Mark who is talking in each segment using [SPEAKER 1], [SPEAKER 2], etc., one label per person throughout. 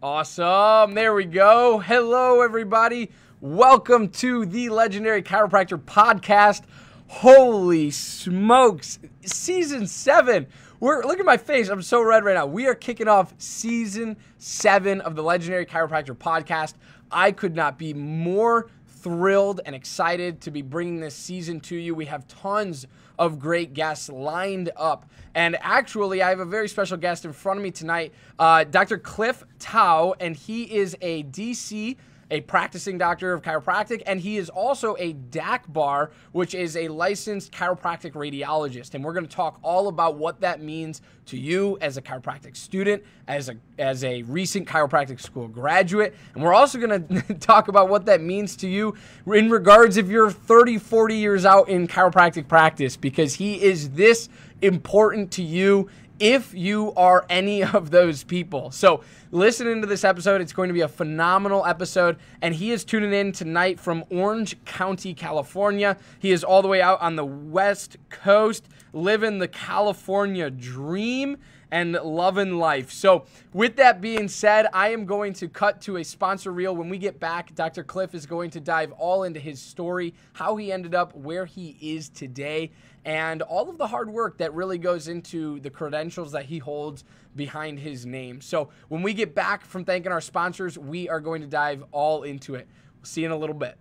[SPEAKER 1] Awesome. There we go. Hello, everybody. Welcome to the Legendary Chiropractor Podcast. Holy smokes. Season seven. We're look at my face. I'm so red right now. We are kicking off season seven of the Legendary Chiropractor Podcast. I could not be more thrilled and excited to be bringing this season to you. We have tons of great guests lined up. And actually, I have a very special guest in front of me tonight, uh, Dr. Cliff Tao, and he is a DC a practicing doctor of chiropractic, and he is also a DACBR, which is a licensed chiropractic radiologist. And we're going to talk all about what that means to you as a chiropractic student, as a as a recent chiropractic school graduate, and we're also going to talk about what that means to you in regards if you're 30, 40 years out in chiropractic practice, because he is this important to you if you are any of those people. So, listening to this episode, it's going to be a phenomenal episode. And he is tuning in tonight from Orange County, California. He is all the way out on the West Coast, living the California dream and loving life. So, with that being said, I am going to cut to a sponsor reel. When we get back, Dr. Cliff is going to dive all into his story, how he ended up where he is today, and all of the hard work that really goes into the credentials that he holds behind his name. So, when we get back from thanking our sponsors, we are going to dive all into it. We'll see you in a little bit.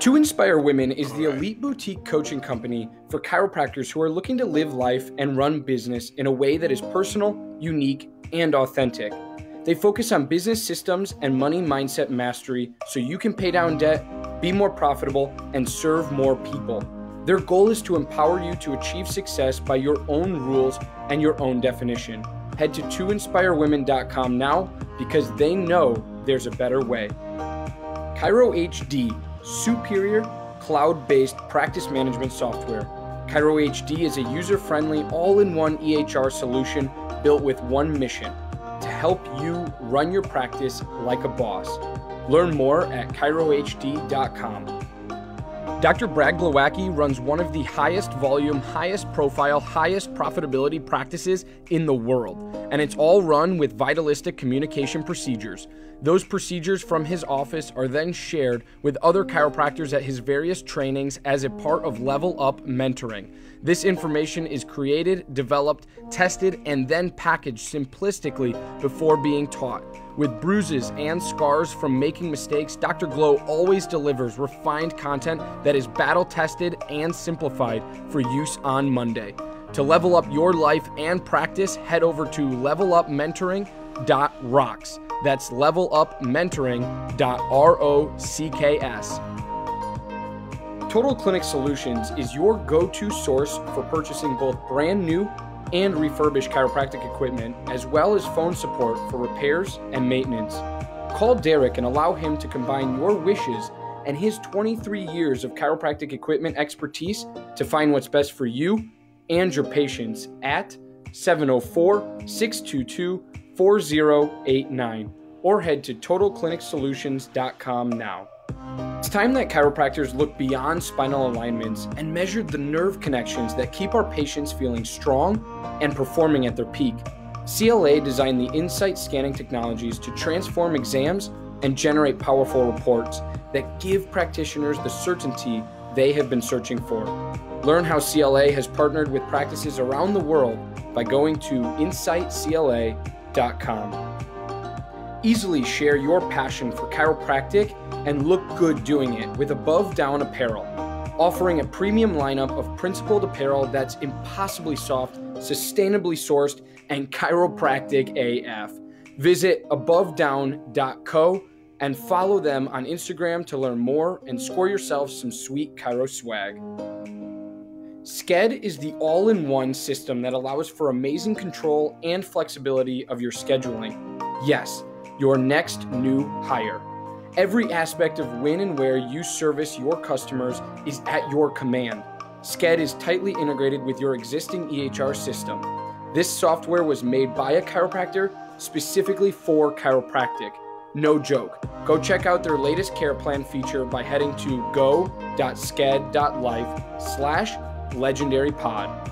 [SPEAKER 1] To Inspire Women is the elite boutique coaching company for chiropractors who are looking to live life and run business in a way that is personal, unique, and authentic. They focus on business systems and money mindset mastery so you can pay down debt, be more profitable, and serve more people. Their goal is to empower you to achieve success by your own rules and your own definition. Head to toinspirewomen.com now because they know there's a better way. Chiro HD superior cloud based practice management software. Chiro HD is a user friendly, all in one EHR solution built with one mission to help you run your practice like a boss. Learn more at ChiroHD.com. Dr. Brad Glowacki runs one of the highest volume, highest profile, highest profitability practices in the world, and it's all run with vitalistic communication procedures. Those procedures from his office are then shared with other chiropractors at his various trainings as a part of Level Up Mentoring. This information is created, developed, tested, and then packaged simplistically before being taught. With bruises and scars from making mistakes, Dr. Glow always delivers refined content that is battle tested and simplified for use on Monday. To level up your life and practice, head over to levelupmentoring.rocks. That's levelupmentoring.rocks. Total Clinic Solutions is your go to source for purchasing both brand new and refurbished chiropractic equipment, as well as phone support for repairs and maintenance. Call Derek and allow him to combine your wishes and his 23 years of chiropractic equipment expertise to find what's best for you and your patients at 704 622 4089 or head to totalclinicsolutions.com now. It's time that chiropractors look beyond spinal alignments and measured the nerve connections that keep our patients feeling strong and performing at their peak. CLA designed the Insight scanning technologies to transform exams and generate powerful reports that give practitioners the certainty they have been searching for. Learn how CLA has partnered with practices around the world by going to insightcla.com. Easily share your passion for chiropractic and look good doing it with Above Down Apparel, offering a premium lineup of principled apparel that's impossibly soft, sustainably sourced, and chiropractic AF. Visit abovedown.co and follow them on Instagram to learn more and score yourself some sweet chiro swag. Sked is the all in one system that allows for amazing control and flexibility of your scheduling. Yes, your next new hire. Every aspect of when and where you service your customers is at your command. Sked is tightly integrated with your existing EHR system. This software was made by a chiropractor specifically for chiropractic. No joke. Go check out their latest care plan feature by heading to go.sked.life slash legendary pod.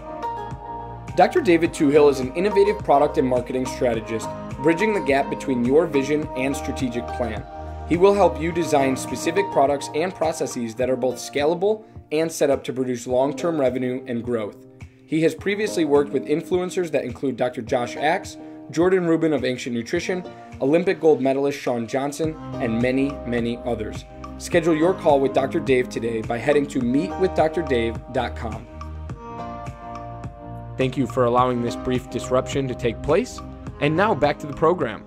[SPEAKER 1] Dr. David Toohill is an innovative product and marketing strategist, bridging the gap between your vision and strategic plan. He will help you design specific products and processes that are both scalable and set up to produce long term revenue and growth. He has previously worked with influencers that include Dr. Josh Axe, Jordan Rubin of Ancient Nutrition, Olympic gold medalist Shawn Johnson, and many, many others. Schedule your call with Dr. Dave today by heading to meetwithdrdave.com. Thank you for allowing this brief disruption to take place. And now back to the program.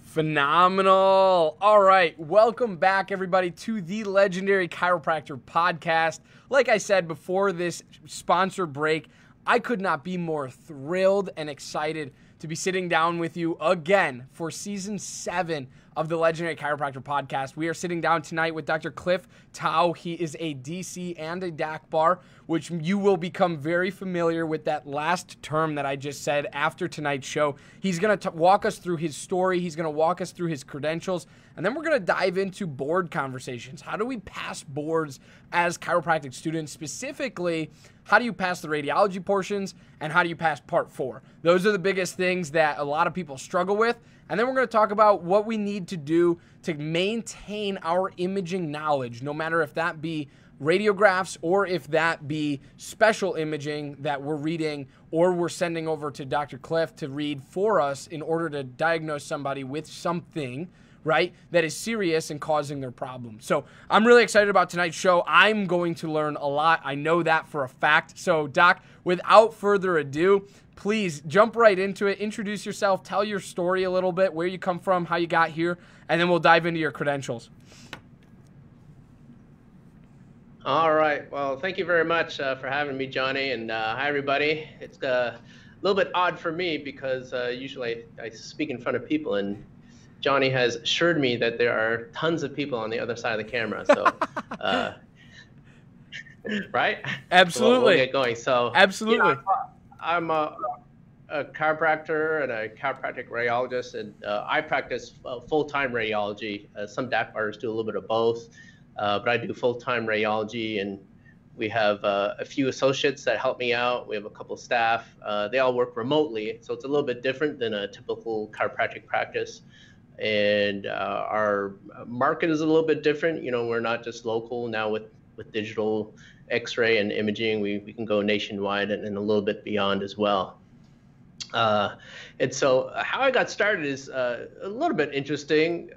[SPEAKER 1] Phenomenal. All right. Welcome back, everybody, to the Legendary Chiropractor Podcast. Like I said before this sponsor break, I could not be more thrilled and excited to be sitting down with you again for season seven of the Legendary Chiropractor Podcast. We are sitting down tonight with Dr. Cliff Tao. He is a DC and a DACBR, which you will become very familiar with that last term that I just said after tonight's show. He's going to walk us through his story, he's going to walk us through his credentials, and then we're going to dive into board conversations. How do we pass boards as chiropractic students? Specifically, how do you pass the radiology portions and how do you pass part four? Those are the biggest things that a lot of people struggle with. And then we're going to talk about what we need to do to maintain our imaging knowledge, no matter if that be radiographs or if that be special imaging that we're reading or we're sending over to Dr. Cliff to read for us in order to diagnose somebody with something right, that is serious and causing their problem. So I'm really excited about tonight's show. I'm going to learn a lot. I know that for a fact. So, Doc, without further ado, please jump right into it. Introduce yourself, tell your story a little bit, where you come from, how you got here, and then we'll dive into your credentials.
[SPEAKER 2] All right. Well, thank you very much uh, for having me, Johnny. And uh, hi, everybody. It's uh, a little bit odd for me because uh, usually I speak in front of people, and Johnny has assured me that there are tons of people on the other side of the camera. So, uh, right?
[SPEAKER 1] Absolutely.
[SPEAKER 2] We'll, we'll, get going. So,
[SPEAKER 1] absolutely.
[SPEAKER 2] I'm a, a chiropractor and a chiropractic radiologist, and uh, I practice uh, full-time radiology. Uh, some DAC bars do a little bit of both, uh, but I do full-time radiology, and we have uh, a few associates that help me out. We have a couple staff. Uh, they all work remotely, so it's a little bit different than a typical chiropractic practice. And our market is a little bit different. You know, we're not just local now with with digital X-ray and imaging. We, we can go nationwide and, and a little bit beyond as well. Uh, and so uh, how I got started is uh, a little bit interesting,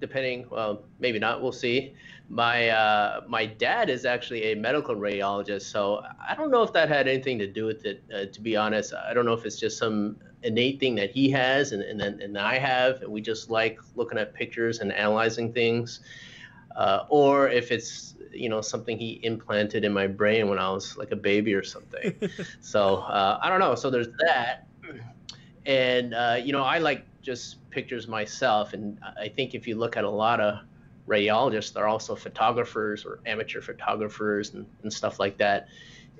[SPEAKER 2] depending. Well, maybe not. We'll see. My uh, my dad is actually a medical radiologist, so I don't know if that had anything to do with it. Uh, to be honest, I don't know if it's just some innate thing that he has and and, and I have, and we just like looking at pictures and analyzing things, uh, or if it's you know something he implanted in my brain when I was like a baby or something. so uh, I don't know. So there's that, and uh, you know I like just pictures myself, and I think if you look at a lot of radiologists, they're also photographers or amateur photographers and, and stuff like that,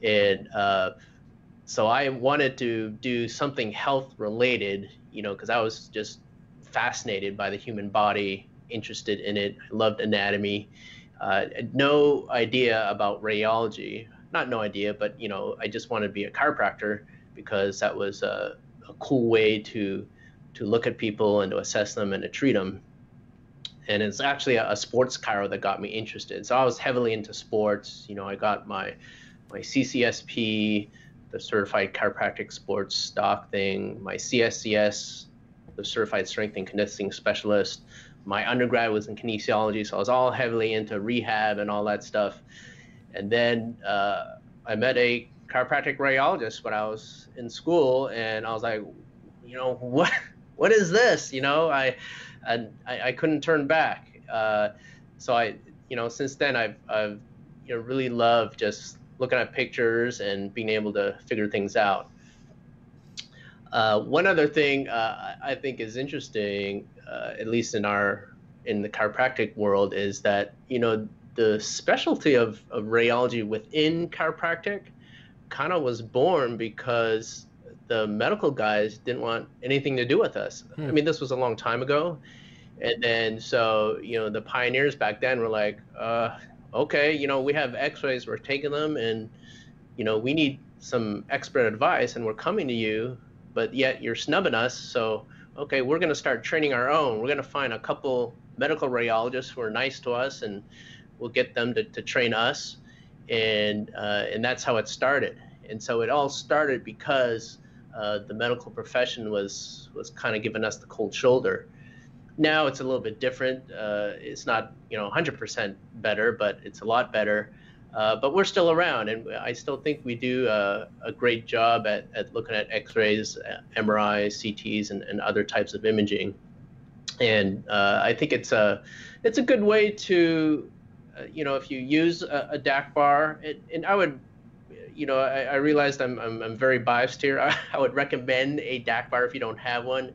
[SPEAKER 2] and uh, so I wanted to do something health related, you know, because I was just fascinated by the human body, interested in it, I loved anatomy uh, no idea about radiology. Not no idea, but you know, I just wanted to be a chiropractor because that was a, a cool way to to look at people and to assess them and to treat them. And it's actually a, a sports chiro that got me interested. So I was heavily into sports. You know, I got my my CCSP, the Certified Chiropractic Sports Doc thing, my CSCS, the Certified Strength and Conditioning Specialist, my undergrad was in kinesiology, so I was all heavily into rehab and all that stuff. And then uh, I met a chiropractic radiologist when I was in school, and I was like, you know, what what is this? You know, I I, I couldn't turn back. Uh, so I, you know, since then I've I've you know really loved just looking at pictures and being able to figure things out. Uh, one other thing uh, I think is interesting uh, at least in our in the chiropractic world, is that you know the specialty of, of radiology within chiropractic kind of was born because the medical guys didn't want anything to do with us. Hmm. I mean, this was a long time ago. And then, so, you know, the pioneers back then were like, uh, okay, you know, we have x rays, we're taking them, and, you know, we need some expert advice and we're coming to you, but yet you're snubbing us. So, okay, we're going to start training our own. We're going to find a couple medical radiologists who are nice to us and we'll get them to, to train us. And, uh, and that's how it started. And so it all started because uh, the medical profession was, was kind of giving us the cold shoulder. Now it's a little bit different. Uh, it's not, you know, 100% better, but it's a lot better. Uh, but we're still around, and I still think we do uh, a great job at, at looking at X-rays, uh, MRIs, CTs, and, and other types of imaging. And uh, I think it's a it's a good way to, uh, you know, if you use a, a DACBR, it, and I would, you know, I, I realized I'm, I'm, I'm very biased here. I, I, would recommend a DACBR if you don't have one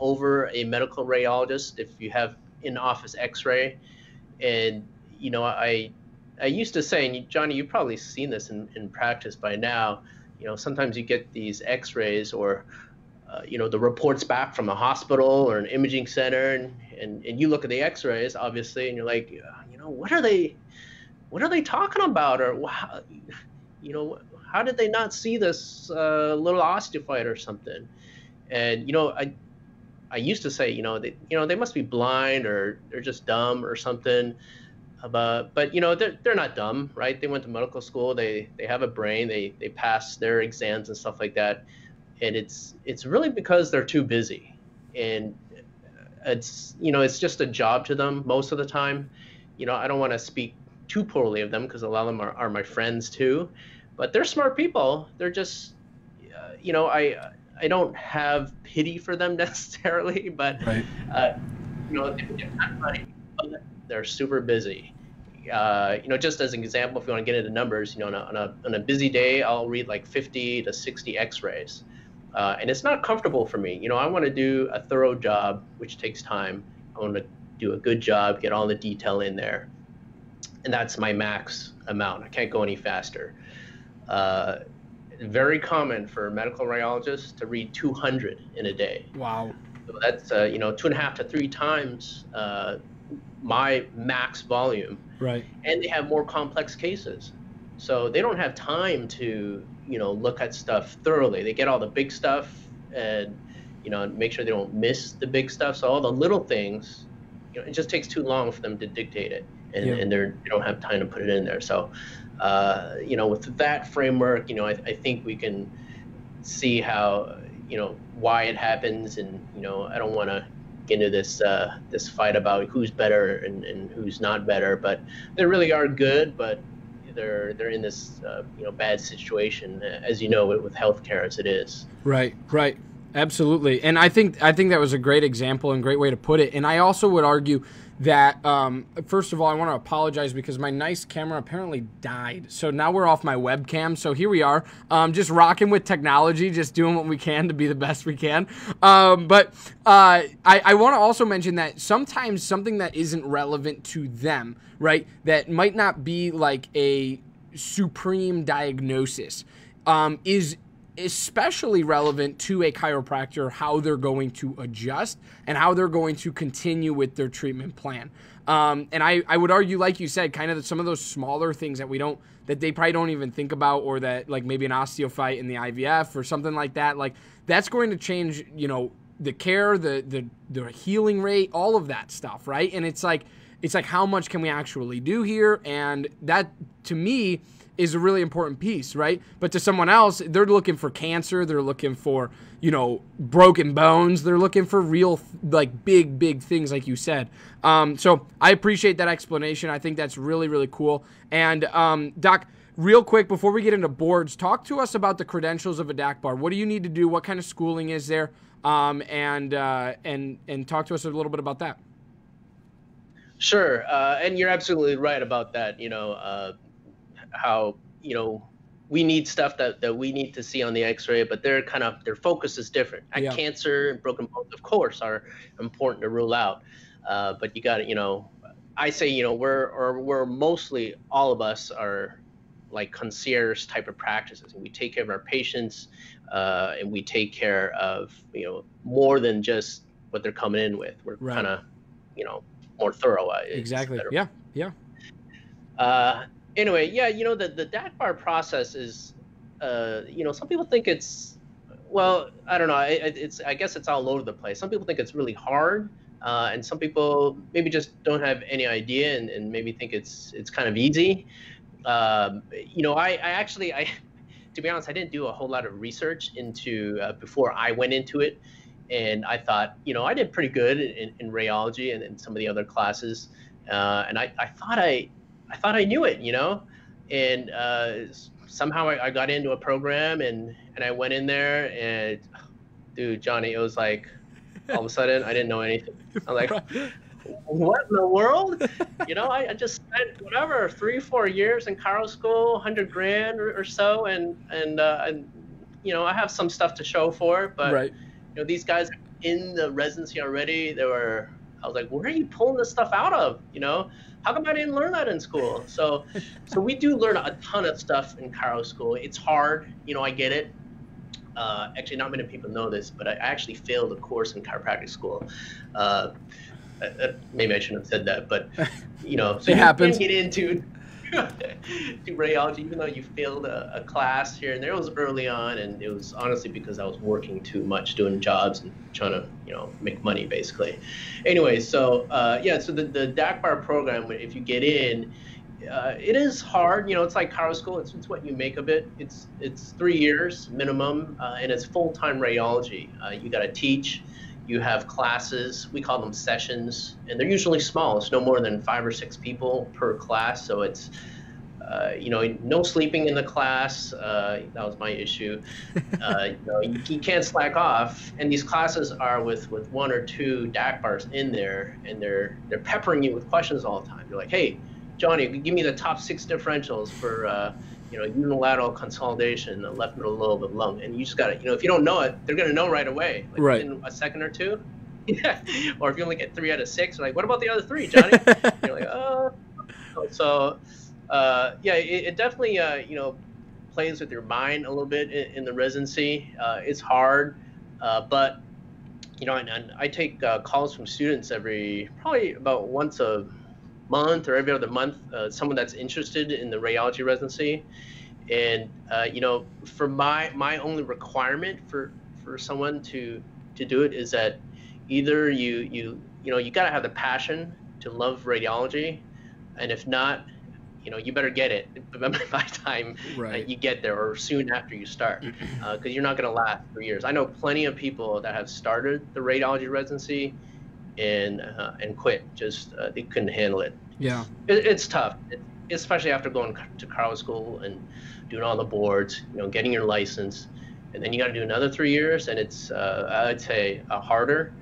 [SPEAKER 2] over a medical radiologist if you have in-office X-ray, and you know, I I used to say, and Johnny, you've probably seen this in, in practice by now. You know, sometimes you get these X-rays or, uh, you know, the reports back from a hospital or an imaging center, and, and, and you look at the X-rays, obviously, and you're like, you know, what are they, what are they talking about, or you know, how did they not see this uh, little osteophyte or something? And you know, I, I used to say, you know, they, you know, they must be blind or they're just dumb or something. But but you know they're they're not dumb, right? They went to medical school. They they have a brain. They they pass their exams and stuff like that. And it's it's really because they're too busy, and it's you know it's just a job to them most of the time. You know I don't want to speak too poorly of them because a lot of them are, are my friends too, but they're smart people. They're just uh, you know I I don't have pity for them necessarily, but right. uh, you know they're not money they're super busy. Uh, you know, just as an example, if you want to get into numbers, you know, on a, on a, on a busy day, I'll read like 50 to 60 X-rays, uh, and it's not comfortable for me. You know, I want to do a thorough job, which takes time. I want to do a good job, get all the detail in there, and that's my max amount. I can't go any faster. Uh, very common for medical radiologists to read 200 in a day.
[SPEAKER 1] Wow.
[SPEAKER 2] So that's uh, you know two and a half to three times uh, my max volume.
[SPEAKER 1] Right.
[SPEAKER 2] And they have more complex cases. So they don't have time to, you know, look at stuff thoroughly. They get all the big stuff and, you know, make sure they don't miss the big stuff. So all the little things, you know, it just takes too long for them to dictate it. And, yeah. and they're, they don't have time to put it in there. So, uh, you know, with that framework, you know, I, I think we can see how, you know, why it happens. And, you know, I don't want to into this uh, this fight about who's better and, and who's not better. But they really are good, but they're they're in this uh, you know bad situation, as you know, with, healthcare as it is.
[SPEAKER 1] Right, right, absolutely. And I think I think that was a great example and great way to put it. And I also would argue that um, first of all, I want to apologize because my nice camera apparently died. So now we're off my webcam. So here we are, um, just rocking with technology, just doing what we can to be the best we can. Um, but uh, I, I want to also mention that sometimes something that isn't relevant to them, right, that might not be like a supreme diagnosis, um, is especially relevant to a chiropractor how they're going to adjust and how they're going to continue with their treatment plan. Um, and I, I would argue, like you said, kind of some of those smaller things that we don't, that they probably don't even think about, or that like maybe an osteophyte in the IVF or something like that. Like that's going to change, you know, the care, the the the healing rate, all of that stuff, right? And it's like, it's like how much can we actually do here? And that to me is a really important piece, right? But to someone else, they're looking for cancer, they're looking for, you know, broken bones, they're looking for real, like big, big things, like you said. Um, so I appreciate that explanation. I think that's really, really cool. And um, Doc, real quick before we get into boards, talk to us about the credentials of a DACBR. What do you need to do? What kind of schooling is there? Um, and uh, and and talk to us a little bit about that.
[SPEAKER 2] Sure, uh, and you're absolutely right about that. You know, uh, how you know we need stuff that, that we need to see on the x-ray but their kind of their focus is different. Yeah. cancer and broken bones of course are important to rule out. Uh, but you got to you know i say you know we're or we're mostly all of us are like concierge type of practices. And we take care of our patients uh, and we take care of you know more than just what they're coming in with. We're right. kind of you know more thorough
[SPEAKER 1] exactly. yeah. Yeah.
[SPEAKER 2] Uh, anyway, yeah, you know, the, the DACBR process is uh, you know, some people think it's, well, I don't know. It, it's I guess it's all over the place. Some people think it's really hard, uh, and some people maybe just don't have any idea and, and maybe think it's it's kind of easy. Um, you know, I, I actually I to be honest, I didn't do a whole lot of research into uh, before I went into it, and I thought, you know, I did pretty good in, in radiology and in some of the other classes, uh, and I, I thought I, I thought I knew it, you know, and uh, somehow I, I, got into a program and and I went in there and, dude, Johnny, it was like, all of a sudden I didn't know anything. I'm like. what in the world? you know, I, I, just spent whatever three, four years in chiro school, hundred grand or, or, so, and and uh, and you know, I have some stuff to show for it, but right. you know, these guys in the residency already, they were. I was like, where are you pulling this stuff out of? You know, how come I didn't learn that in school? So, so we do learn a ton of stuff in chiro school. It's hard, you know, I get it. Uh, actually, not many people know this, but I actually failed a course in chiropractic school. Uh, uh, uh, maybe I shouldn't have said that, but you know, so
[SPEAKER 1] it
[SPEAKER 2] you
[SPEAKER 1] happens.
[SPEAKER 2] get into to radiology, even though you failed a, a, class here and there. It was early on, and it was honestly because I was working too much, doing jobs and trying to, you know, make money basically. Anyway, so uh, yeah, so the the DACBR program, if you get in, uh, it is hard. You know, it's like chiro school. It's, it's what you make of it. It's it's three years minimum, uh, and it's full time radiology. Uh, you got to teach you have classes we call them sessions and they're usually small. It's no more than five or six people per class so it's uh, you know no sleeping in the class uh, that was my issue. Uh, you, know, you, you, can't slack off and these classes are with with one or two DAC bars in there and they're they're peppering you with questions all the time. You're like hey johnny give me the top six differentials for uh, you know, unilateral consolidation, the left middle lobe of lung, and you just got to, you know, if you don't know it, they're going to know right away, like
[SPEAKER 1] right.
[SPEAKER 2] in a second or two. Yeah. or if you only get three out of six, like, what about the other three, Johnny? you're like, oh. So, uh, yeah, it, it definitely, uh, you know, plays with your mind a little bit in, in the residency. Uh, it's hard, uh, but you know, and, and I take uh, calls from students every probably about once a month or every other month uh, someone that's interested in the radiology residency. And uh, you know for my my only requirement for for someone to to do it is that either you you you know you got to have the passion to love radiology. And if not you know you better get it. By the time right. uh, you get there or soon after you start because uh, you're not going to last for years. I know plenty of people that have started the radiology residency and uh, and quit. Just uh, they couldn't handle it.
[SPEAKER 1] Yeah,
[SPEAKER 2] it, it's tough, it, especially after going to chiro school and doing all the boards. You know, getting your license, and then you got to do another three years, and it's uh, I'd say uh, harder.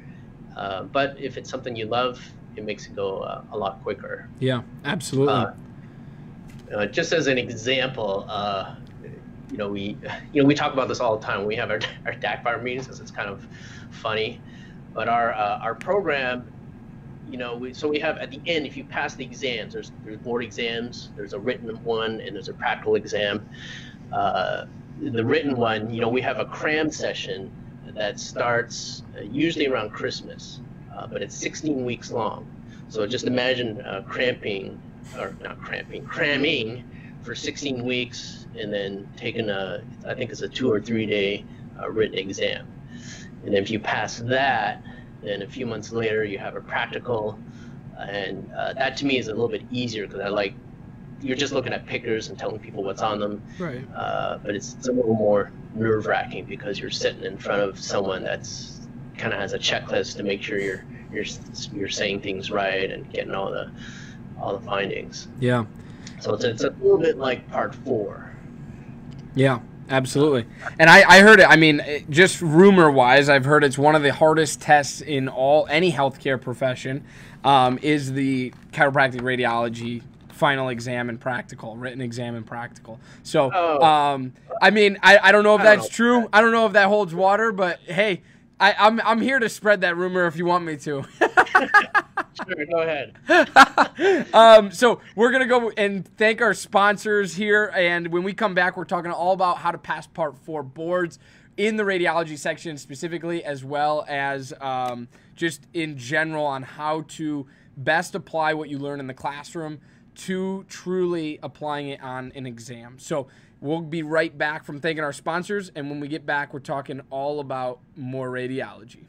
[SPEAKER 2] Uh, but if it's something you love, it makes it go uh, a lot quicker.
[SPEAKER 1] Yeah, absolutely.
[SPEAKER 2] just as an example, you know, we you know we talk about this all the time. We have our our DACBR meetings because it's kind of funny. But our uh, our program, you know, we, so we have at the end, if you pass the exams, there's there's board exams, there's a written one, and there's a practical exam. Uh, the written one, you know, we have a cram session that starts uh, usually around Christmas, uh, but it's 16 weeks long. So just imagine uh, cramping, or not cramping, cramming for 16 weeks, and then taking a, I think it's a two or three day uh, written exam. And if you pass that, then a few months later you have a practical, and uh, that to me is a little bit easier because I like you're just looking at pickers and telling people what's on them.
[SPEAKER 1] Right.
[SPEAKER 2] Uh, but it's, it's a little more nerve wracking because you're sitting in front of someone that's kind of has a checklist to make sure you're you're you're saying things right and getting all the all the findings.
[SPEAKER 1] Yeah.
[SPEAKER 2] So it's, it's a little bit like part four.
[SPEAKER 1] Yeah. Absolutely. And I, I heard it. I mean, just rumor wise, I've heard it's one of the hardest tests in all any healthcare profession. Um, is the chiropractic radiology final exam and practical, written exam and practical. So, oh. um, I mean, I, I don't know if that's true. I don't know if that holds water, but hey, I, I'm I'm here to spread that rumor if you want me to.
[SPEAKER 2] sure, go ahead.
[SPEAKER 1] um, so we're gonna go and thank our sponsors here, and when we come back, we're talking all about how to pass Part Four boards in the radiology section specifically, as well as um, just in general on how to best apply what you learn in the classroom to truly applying it on an exam. So We'll be right back from thanking our sponsors, and when we get back, we're talking all about more radiology.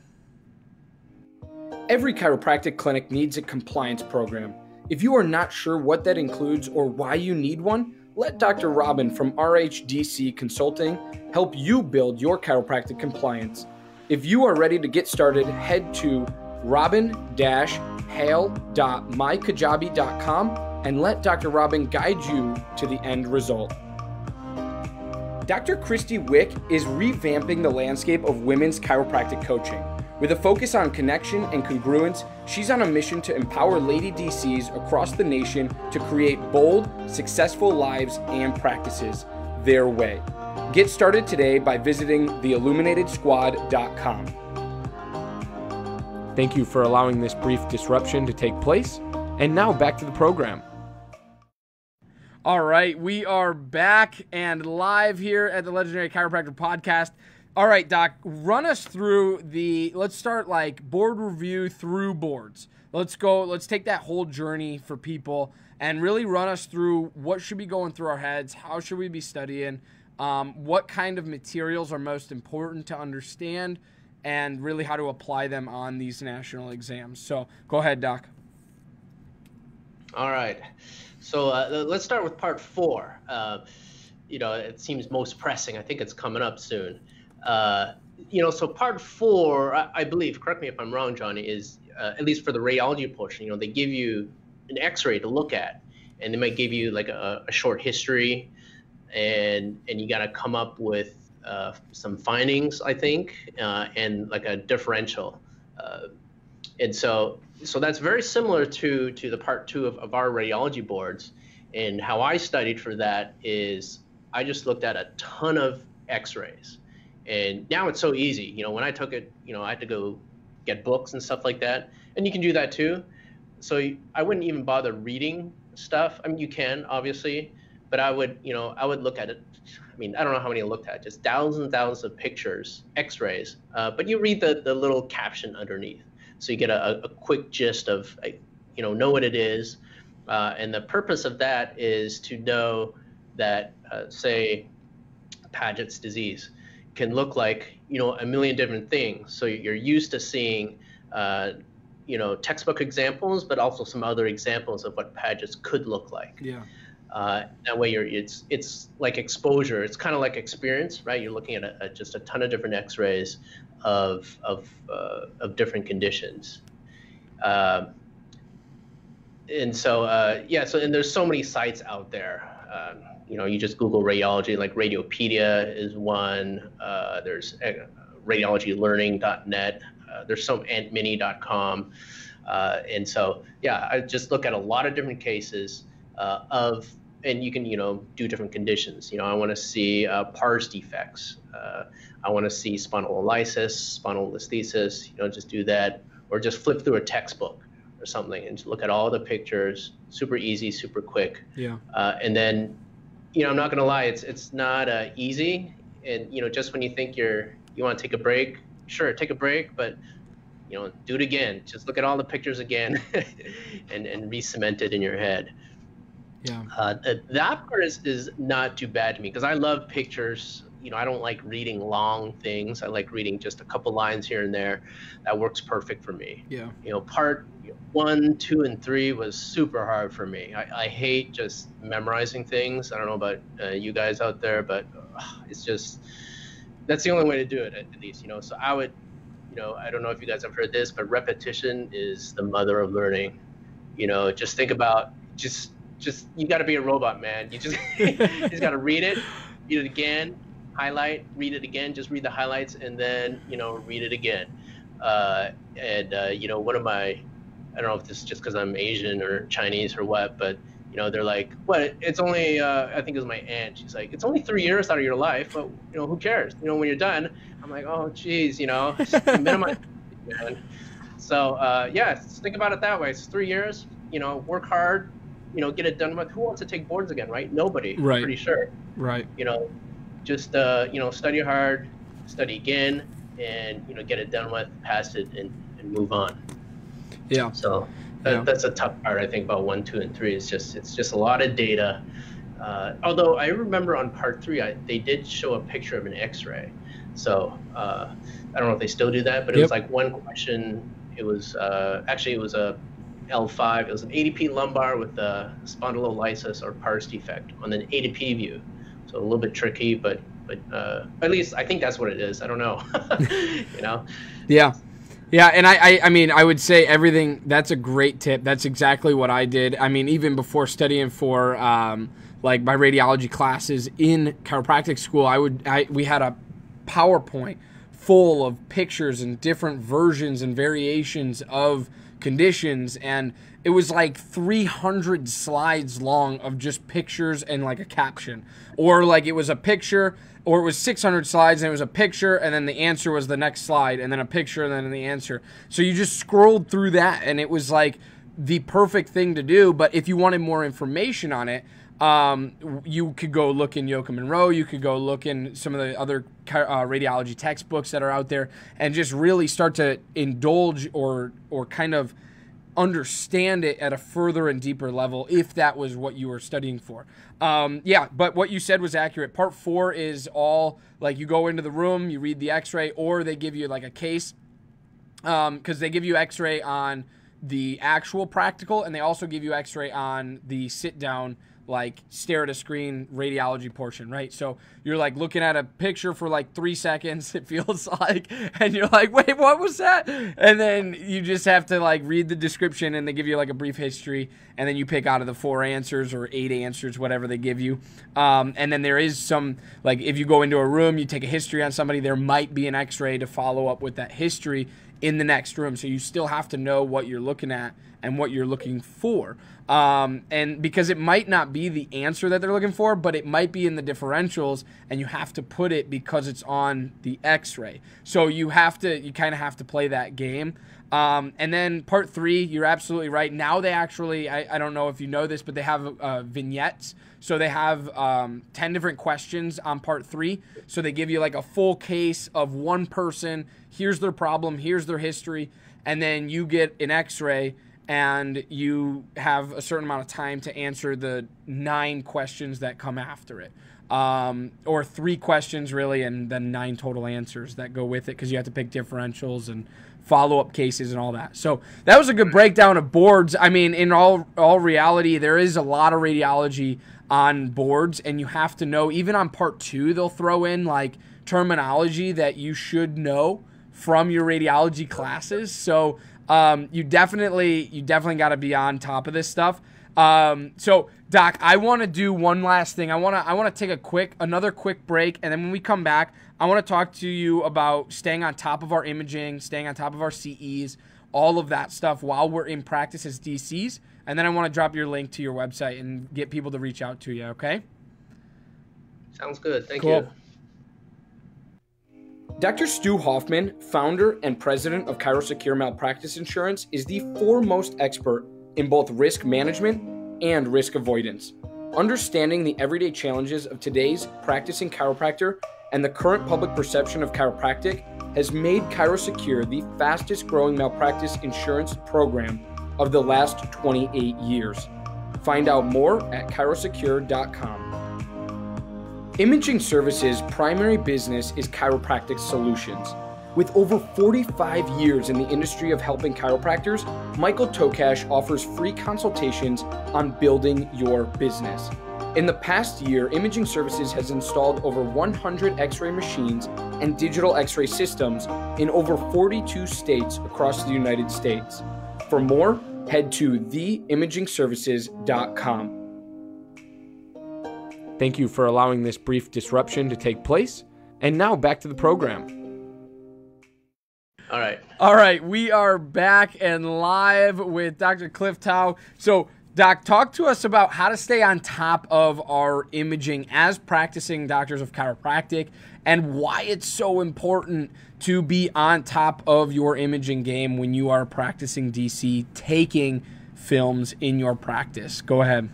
[SPEAKER 1] Every chiropractic clinic needs a compliance program. If you are not sure what that includes or why you need one, let Dr. Robin from RHDC Consulting help you build your chiropractic compliance. If you are ready to get started, head to robin-hale.mykajabi.com and let Dr. Robin guide you to the end result. Dr. Christy Wick is revamping the landscape of women's chiropractic coaching. With a focus on connection and congruence, she's on a mission to empower Lady DCs across the nation to create bold, successful lives and practices their way. Get started today by visiting theilluminatedsquad.com. Thank you for allowing this brief disruption to take place. And now back to the program. All right, we are back and live here at the Legendary Chiropractor Podcast. All right, Doc, run us through the. Let's start like board review through boards. Let's go. Let's take that whole journey for people and really run us through what should be going through our heads. How should we be studying? Um, what kind of materials are most important to understand, and really how to apply them on these national exams. So go ahead, Doc.
[SPEAKER 2] All right. So uh, let's start with part four. Uh, you know, it seems most pressing. I think it's coming up soon. Uh, you know, so part four, I, I, believe, correct me if I'm wrong, Johnny, is uh, at least for the radiology portion, you know, they give you an X-ray to look at, and they might give you like a, a short history, and and you got to come up with uh, some findings, I think, uh, and like a differential. And so so that's very similar to to the part two of, of our radiology boards. And how I studied for that is I just looked at a ton of X-rays, and now it's so easy. You know, when I took it, you know, I had to go get books and stuff like that, and you can do that too. So I wouldn't even bother reading stuff. I mean, you can obviously, but I would, you know, I would look at it. I mean, I don't know how many I looked at, just thousands and thousands of pictures, X-rays. Uh, but you read the the little caption underneath so you get a, a quick gist of you know know what it is uh, and the purpose of that is to know that uh, say paget's disease can look like you know a million different things so you're used to seeing uh, you know textbook examples but also some other examples of what paget's could look like
[SPEAKER 1] yeah
[SPEAKER 2] uh, that way, you're it's it's like exposure. It's kind of like experience, right? You're looking at a, a, just a ton of different X-rays of of uh, of different conditions. Uh, and so uh, yeah, so and there's so many sites out there. Um, you know, you just Google radiology, like Radiopaedia is one. Uh, there's uh, radiologylearning.net. there's some antmini.com. and so yeah, I just look at a lot of different cases uh, of and you can you know do different conditions. You know i want to see uh, pars defects. Uh, i want to see spondylolysis spondylolisthesis you know just do that or just flip through a textbook or something and look at all the pictures. Super easy super quick.
[SPEAKER 1] Yeah.
[SPEAKER 2] Uh, and then you know i'm not going to lie it's it's not uh, easy. And you know just when you think you're you want to take a break sure take a break but you know do it again. Just look at all the pictures again and and re-cement it in your head
[SPEAKER 1] yeah.
[SPEAKER 2] Uh, that part is, is not too bad to me because I love pictures. You know, I don't like reading long things. I like reading just a couple lines here and there. That works perfect for me.
[SPEAKER 1] Yeah.
[SPEAKER 2] You know, part one, two, and three was super hard for me. I, I hate just memorizing things. I don't know about uh, you guys out there, but uh, it's just that's the only way to do it, at least. You know, so I would, you know, I don't know if you guys have heard this, but repetition is the mother of learning. You know, just think about just just you got to be a robot, man. You just you just got to read it, read it again, highlight, read it again, just read the highlights, and then you know read it again. Uh, and uh, you know, one of my I don't know if this is just because I'm Asian or Chinese or what, but you know, they're like, "What? It's only uh, I think it was my aunt. She's like, it's only three years out of your life, but you know, who cares? You know, when you're done." I'm like, "Oh, geez, you know, minimize." so uh, yeah, think about it that way. It's three years. You know, work hard, you know, get it done with. Who wants to take boards again, right? Nobody.
[SPEAKER 1] Right.
[SPEAKER 2] Pretty sure.
[SPEAKER 1] Right.
[SPEAKER 2] You know, just uh, you know, study hard, study again, and you know, get it done with, pass it, and, and move on.
[SPEAKER 1] Yeah.
[SPEAKER 2] So that, yeah. that's a tough part, I think, about one, two, and three. It's just it's just a lot of data. uh, although I remember on part three, I, they did show a picture of an X-ray. So uh, I don't know if they still do that, but it yep. was like one question. It was uh, actually it was a L5. It was an ADP lumbar with a spondylolysis or pars defect on an ADP view. So a little bit tricky, but but uh, at least I think that's what it is. I don't know, you know.
[SPEAKER 1] Yeah. Yeah, and I, I, I, mean, I would say everything. That's a great tip. That's exactly what I did. I mean, even before studying for um, like my radiology classes in chiropractic school, I would, I, we had a PowerPoint full of pictures and different versions and variations of conditions, and it was like 300 slides long of just pictures and like a caption, or like it was a picture or it was 600 slides and it was a picture and then the answer was the next slide and then a picture and then the answer. So you just scrolled through that and it was like the perfect thing to do. But if you wanted more information on it, um, you could go look in Yochum and Rowe. You could go look in some of the other uh, radiology textbooks that are out there, and just really start to indulge or or kind of understand it at a further and deeper level if that was what you were studying for. Um, yeah, but what you said was accurate. Part four is all like you go into the room, you read the x ray, or they give you like a case because um, they give you x ray on the actual practical and they also give you x ray on the sit down like stare at a screen radiology portion, right? So you're like looking at a picture for like three seconds, it feels like, and you're like, wait, what was that? And then you just have to like read the description and they give you like a brief history, and then you pick out of the four answers or eight answers, whatever they give you. Um, and then there is some, like, if you go into a room, you take a history on somebody, there might be an x ray to follow up with that history in the next room. So you still have to know what you're looking at and what you're looking for. Um, and because it might not be the answer that they're looking for, but it might be in the differentials, and you have to put it because it's on the X-ray. So you have to, you kind of have to play that game. Um, and then part three, you're absolutely right. Now they actually, I, I don't know if you know this, but they have uh, vignettes. So they have um, 10 different questions on part three. So they give you like a full case of one person. Here's their problem, here's their history. And then you get an x ray and you have a certain amount of time to answer the nine questions that come after it. Um, or three questions really, and then nine total answers that go with it because you have to pick differentials and follow up cases and all that. So that was a good breakdown of boards. I mean, in all all reality, there is a lot of radiology on boards, and you have to know. Even on part two, they'll throw in like terminology that you should know from your radiology classes. So um, you definitely you definitely got to be on top of this stuff. Um, so Doc, I want to do one last thing. I want to I want to take a quick another quick break, and then when we come back, I want to talk to you about staying on top of our imaging, staying on top of our CEs, all of that stuff while we're in practice as DCs, and then I want to drop your link to your website and get people to reach out to you. Okay.
[SPEAKER 2] Sounds good. Thank cool. you.
[SPEAKER 1] Dr. Stu Hoffman, founder and president of ChiroSecure Malpractice Insurance, is the foremost expert in both risk management and risk avoidance. Understanding the everyday challenges of today's practicing chiropractor and the current public perception of chiropractic has made ChiroSecure the fastest growing malpractice insurance program of the last 28 years. Find out more at chirosecure.com. Imaging Services' primary business is chiropractic solutions. With over 45 years in the industry of helping chiropractors, Michael Tokash offers free consultations on building your business. In the past year, Imaging Services has installed over 100 x ray machines and digital x ray systems in over 42 states across the United States. For more, head to theimagingservices.com. Thank you for allowing this brief disruption to take place. And now back to the program.
[SPEAKER 2] All right.
[SPEAKER 1] All right. We are back and live with Dr. Cliff Tao. So, Doc, talk to us about how to stay on top of our imaging as practicing doctors of chiropractic and why it's so important to be on top of your imaging game when you are practicing DC, taking films in your practice. Go ahead.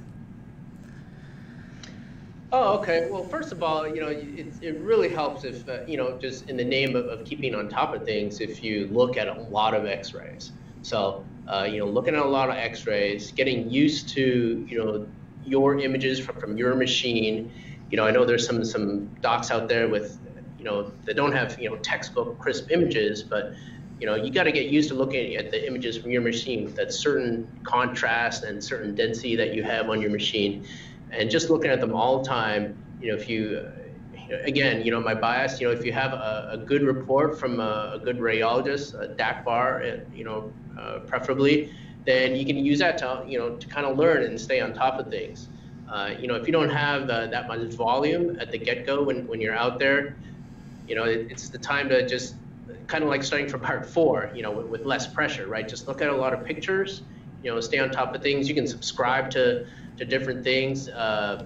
[SPEAKER 2] Oh, okay. Well, first of all, you know, it, it really helps if, uh, you know, just in the name of, of keeping on top of things, if you look at a lot of x-rays. So, uh, you know, looking at a lot of x-rays, getting used to, you know, your images from, from your machine. You know, I know there's some some docs out there with, you know, that don't have you know textbook crisp images, but you know, you got to get used to looking at the images from your machine with that certain contrast and certain density that you have on your machine, and just looking at them all the time. You know, if you again, you know, my bias, you know, if you have a, a good report from a, a, good radiologist, a DACBR, uh, you know, uh, preferably, then you can use that to, you know, to kind of learn and stay on top of things. Uh, you know, if you don't have uh, that much volume at the get-go when, when you're out there, you know, it, it's the time to just kind of like starting from part four, you know, with, with, less pressure, right? Just look at a lot of pictures, you know, stay on top of things. You can subscribe to, to different things. Uh,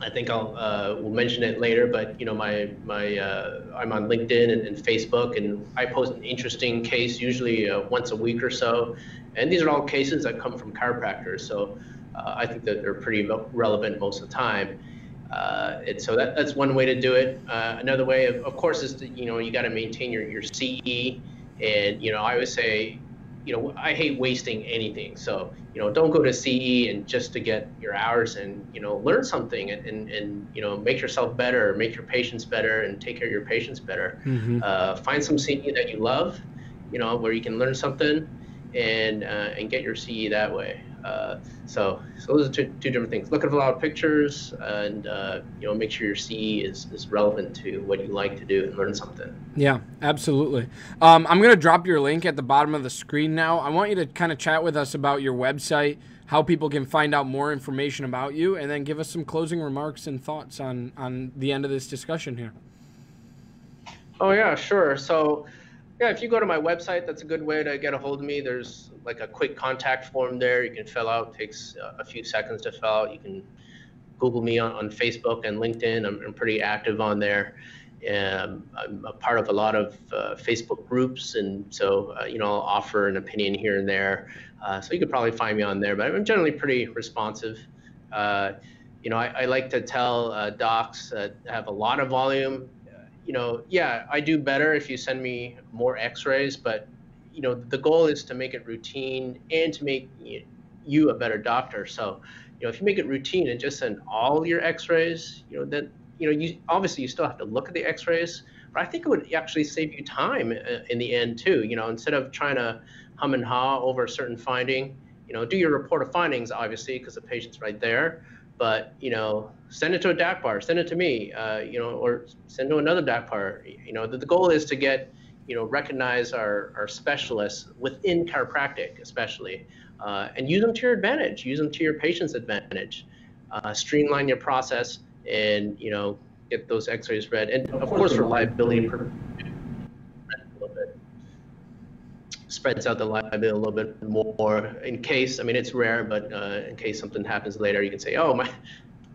[SPEAKER 2] I think I'll uh, we'll mention it later, but you know my my uh, I'm on LinkedIn and, and, Facebook, and I post an interesting case usually uh, once a week or so, and these are all cases that come from chiropractors. So uh, I think that they're pretty relevant most of the time. Uh, and so that, that's one way to do it. Uh, another way, of, of course, is you know you got to maintain your your CE, and you know I would say you know, I hate wasting anything. So, you know, don't go to CE and just to get your hours and, you know, learn something and, and, and you know, make yourself better, make your patients better and take care of your patients better. Mm-hmm. Uh, find some CE that you love, you know, where you can learn something and, uh, and get your CE that way. Uh, so, so those are two, two different things. Look at a lot of pictures, and uh, you know, make sure your CE is, is relevant to what you like to do and learn something.
[SPEAKER 1] Yeah, absolutely. Um, I'm going to drop your link at the bottom of the screen now. I want you to kind of chat with us about your website, how people can find out more information about you, and then give us some closing remarks and thoughts on on the end of this discussion here.
[SPEAKER 2] Oh yeah, sure. So yeah, if you go to my website, that's a good way to get a hold of me. There's like a quick contact form there you can fill out. It takes a few seconds to fill out. You can Google me on, on Facebook and LinkedIn. I'm, I'm pretty active on there. Um, I'm a part of a lot of uh, Facebook groups, and so uh, you know I'll offer an opinion here and there. Uh, so you could probably find me on there, but I'm generally pretty responsive. Uh, you know, I, I, like to tell uh, docs that have a lot of volume you know, yeah, I do better if you send me more X-rays, but you know, the goal is to make it routine and to make you a better doctor. So, you know, if you make it routine and just send all your X-rays, you know, then you know, you obviously you still have to look at the X-rays, but I think it would actually save you time uh, in the end too. You know, instead of trying to hum and haw over a certain finding, you know, do your report of findings obviously because the patient's right there but you know send it to a DACBR, send it to me, uh, you know, or send to another DACBR. You know, the, the goal is to get, you know, recognize our, our specialists within chiropractic, especially, uh, and use them to your advantage, use them to your patient's advantage. Uh, streamline your process and, you know, get those x-rays read. And of course, reliability spreads out the liability a little bit more in case, I mean, it's rare, but uh, in case something happens later, you can say, oh, my,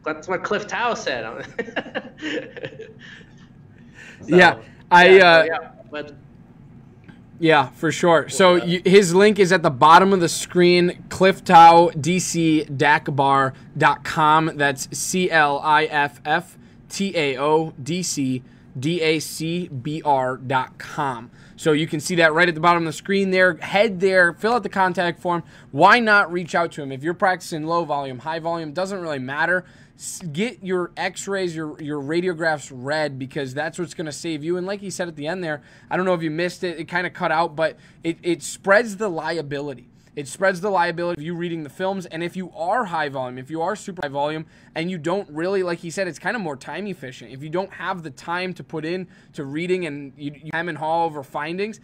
[SPEAKER 2] that's what Cliff Tao said.
[SPEAKER 1] so, yeah, I, yeah, uh, yeah, but, yeah, for sure. So you, his link is at the bottom of the screen, clifftao.dc.dacbar.com. That's C L I F F T A O D C D A C B R.com. So you can see that right at the bottom of the screen there. Head there, fill out the contact form. Why not reach out to him? If you're practicing low volume, high volume, doesn't really matter. Get your x rays, your, your radiographs read because that's what's going to save you. And like he said at the end there, I don't know if you missed it, it kind of cut out, but it, it spreads the liability. It spreads the liability of you reading the films. And if you are high volume, if you are super high volume, and you don't really, like he said, it's kind of more time efficient. If you don't have the time to put in to reading and you, you hem and haul over findings,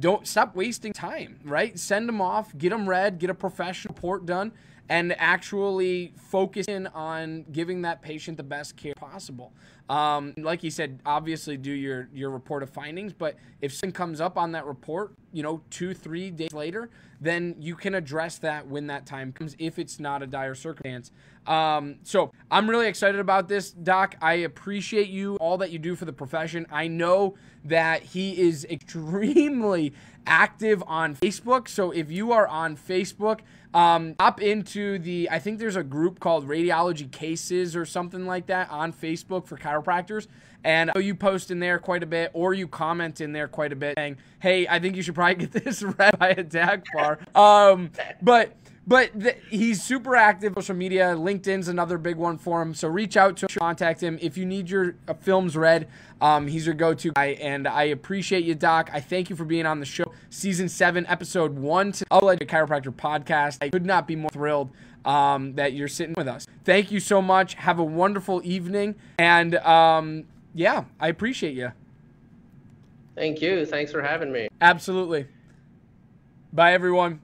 [SPEAKER 1] don't stop wasting time, right? Send them off, get them read, get a professional report done, and actually focus in on giving that patient the best care possible. Um, like he said, obviously do your your report of findings, but if something comes up on that report, you know, two three days later, then you can address that when that time comes if it's not a dire circumstance. Um, so I'm really excited about this, Doc. I appreciate you all that you do for the profession. I know that he is extremely active on Facebook. So if you are on Facebook, um, up into the, I think there's a group called Radiology Cases or something like that on Facebook for chiropractors. And you post in there quite a bit, or you comment in there quite a bit saying, hey, I think you should probably get this read by a DAC bar. Um, but but he's super active social media. LinkedIn's another big one for him. So reach out to him, contact him if you need your uh, films read. Um, he's your go-to guy, and I appreciate you, Doc. I thank you for being on the show, season seven, episode one, to the Chiropractor podcast. I could not be more thrilled um, that you're sitting with us. Thank you so much. Have a wonderful evening, and um, yeah, I appreciate you.
[SPEAKER 2] Thank you. Thanks for having me.
[SPEAKER 1] Absolutely. Bye, everyone.